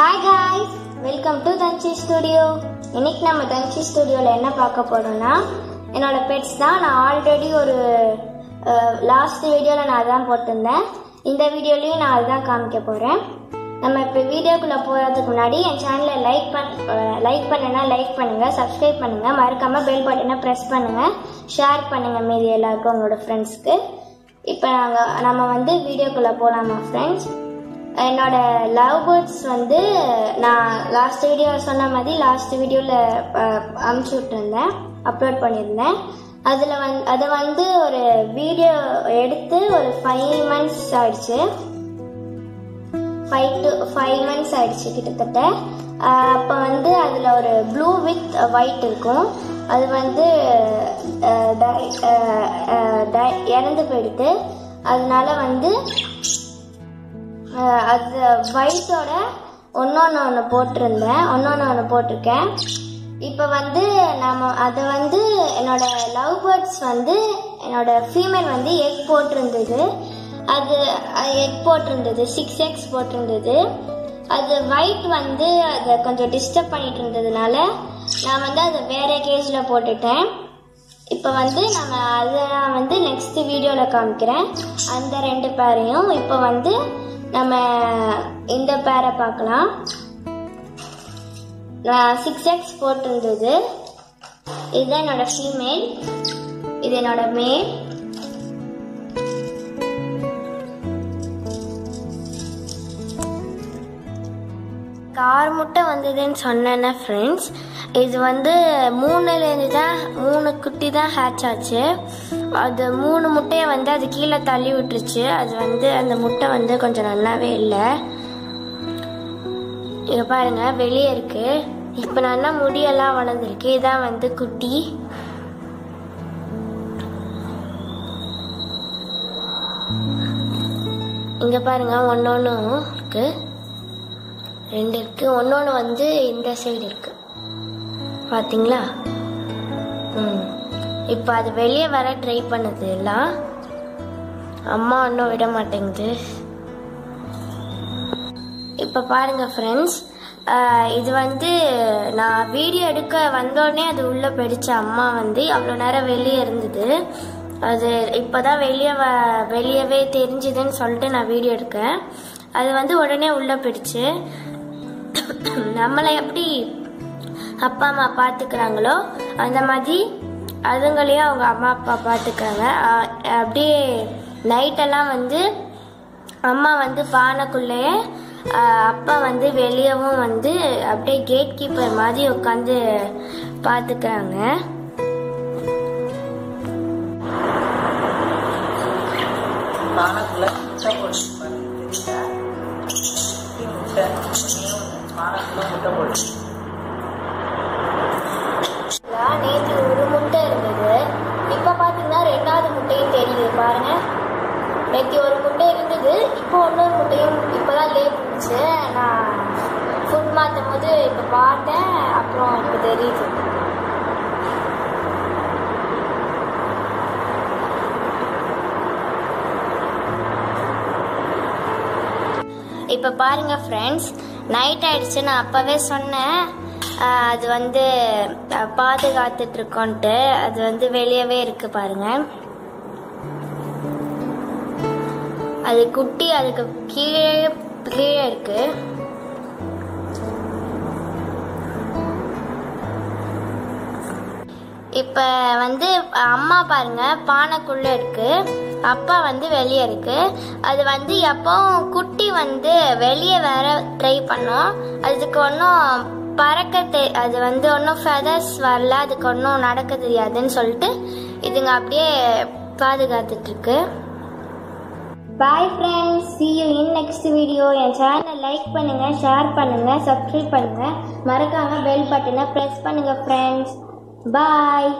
Hi guys welcome to Thansi studio இன்னைக்கு நம்ம தன்சி ஸ்டுடியோவில் என்ன பார்க்க போகிறோம்னா என்னோட பெட்ஸ் தான் நான் ஆல்ரெடி ஒரு லாஸ்ட் வீடியோவில் நான் அதான் போட்டிருந்தேன். இந்த வீடியோலையும் நான் அதுதான் காமிக்க போகிறேன் நம்ம இப்போ வீடியோக்குள்ளே போகிறதுக்கு முன்னாடி என் சேனலை லைக் பண் லைக் பண்ணுன்னா லைக் பண்ணுங்கள் சப்ஸ்கிரைப் பண்ணுங்கள் மறக்காமல் பெல் பட்டனை ப்ரெஸ் பண்ணுங்கள் ஷேர் பண்ணுங்கள் மீதி எல்லாருக்கும் உங்களோட ஃப்ரெண்ட்ஸ்க்கு இப்போ நாங்கள் நம்ம வந்து வீடியோக்குள்ளே போகலாமா ஃப்ரெண்ட்ஸ் என்னோட லவ் பேர்ட்ஸ் வந்து நான் லாஸ்ட் வீடியோ சொன்ன மாதிரி லாஸ்ட் வீடியோவில் அமுச்சு விட்டுருந்தேன் அப்லோட் பண்ணியிருந்தேன். அதில் வந் அதை வந்து ஒரு வீடியோ எடுத்து ஒரு ஃபைவ் மந்த்ஸ் ஆயிடுச்சு. ஃபைவ் டு ஃபைவ் மந்த்ஸ் ஆயிடுச்சு கிட்டத்தட்ட. அப்போ வந்து அதில் ஒரு ப்ளூ வித் ஒயிட் இருக்கும். அது வந்து இறந்து போயிடுது. அதனால வந்து அது வயசோட ஒன்னொன்று ஒன்று போட்டிருந்தேன். ஒன்னொன்று ஒன்று போட்டிருக்கேன். இப்போ வந்து நம்ம அது வந்து என்னோட லவ் பேர்ட்ஸ் வந்து என்னோட ஃபீமேல் வந்து எக் போட்டிருந்தது. அது எக் போட்டிருந்தது. சிக்ஸ் எக்ஸ் போட்டிருந்தது. அது ஒயிட் வந்து அதை கொஞ்சம் டிஸ்டர்ப் பண்ணிட்டு இருந்ததுனால நான் வந்து அதை வேற கேஜில் போட்டுட்டேன். இப்போ வந்து நம்ம அதை நான் வந்து நெக்ஸ்ட் வீடியோவில் காமிக்கிறேன். அந்த ரெண்டு பேரையும். இப்போ வந்து நம்ம இந்த பேரை பார்க்கலாம். நான் சிக்ஸ் எக்ஸ் போட்டிருந்தது. இதுதான் என்னோட ஃபீமேல் இது என்னோட மேல் கார் முட்டை வந்ததுன்னு சொன்னேன்னா ஃப்ரெண்ட்ஸ் இது வந்து மூணுலேருந்து தான் மூணு குட்டி தான் ஹேட்ச் ஆச்சு. அது மூணு முட்டையை வந்து அது கீழே தள்ளி விட்டுருச்சு. அது வந்து அந்த முட்டை வந்து கொஞ்சம் நல்லாவே இல்லை. இங்கே பாருங்க வெளியே இருக்கு. இப்போ நல்லா முடியெல்லாம் வளர்ந்துருக்கு. இதான் வந்து குட்டி. இங்கே பாருங்க ஒன்றும் இருக்குது ரெண்டு இருக்கு. ஒன்னொன்று வந்து இந்த சைடு இருக்கு. பாத்தீங்களா? ம். இப்போ அது வெளியே வர ட்ரை பண்ணுது எல்லாம் அம்மா இன்னும் விட மாட்டேங்குது. இப்போ பாருங்க ஃப்ரெண்ட்ஸ் இது வந்து நான் வீடியோ எடுக்க வந்தோடனே அது உள்ளே போயிடுச்சு. அம்மா வந்து அவ்வளோ நேரம் வெளியே இருந்தது. அது இப்போதான் வெளியே வ வெளியவே தெரிஞ்சுதுன்னு சொல்லிட்டு நான் வீடியோ எடுக்கேன். அது வந்து உடனே உள்ளே போயிடுச்சு. நம்மளை எப்படி அப்பா அம்மா பார்த்துக்கிறாங்களோ அந்த மாதிரி அதுங்களையும் அவங்க அம்மா அப்பா பார்த்துக்கிறாங்க. அப்படியே நைட்டெல்லாம் வந்து அம்மா வந்து பானைக்குள்ளேயே அப்பா வந்து வெளியவும் வந்து அப்படியே கேட் கீப்பர் மாதிரி உட்காந்து பார்த்துக்கிறாங்க. பானைக்குள்ள முட்டை போட்டு முட்டை ஒண்ணே ஒண்ணு பானைக்குள்ள முட்டை போட்டு நேற்று ஒரு முட்டை இருந்தது. இப்போ பார்த்தீங்கன்னா ரெண்டாவது முட்டையும் தெரியுது. பாருங்க. நேற்று ஒரு முட்டை இருந்தது. இப்போ இன்னொரு முட்டையும் இப்போதான் லேட் இருந்துச்சு நான் ஃபுட் மாற்றும் போது இப்போ பார்த்தேன். அப்புறம் இப்போ தெரியுது. இப்போ பாருங்க ஃப்ரெண்ட்ஸ் நைட் ஆயிடுச்சு நான் அப்போவே சொன்னேன். அது வந்து பாதுகாத்துட்டு இருக்கோன்ட்டு அது வந்து வெளியவே இருக்கு பாருங்க. அது குட்டி அதுக்கு கீழே கீழே இருக்கு. இப்போ வந்து அம்மா பாருங்க பானைக்குள்ள இருக்கு. அப்பா வந்து வெளியே இருக்கு. அது வந்து எப்போ குட்டி வந்து வெளியே வர ட்ரை பண்ணோம். அதுக்கு ஒன்றும் பறக்க தெ அது வந்து ஒன்றும் ஃபெதர்ஸ் வரல அதுக்கு ஒன்றும் நடக்க தெரியாதுன்னு சொல்லிட்டு இதுங்க அப்படியே பாதுகாத்துட்ருக்கு bye friends see you in next video என் சேனலை லைக் பண்ணுங்கள் ஷேர் பண்ணுங்கள் சப்ஸ்கிரைப் பண்ணுங்கள் மறக்காமல் பெல் பட்டனை ப்ரெஸ் பண்ணுங்கள் ஃப்ரெண்ட்ஸ் பாய்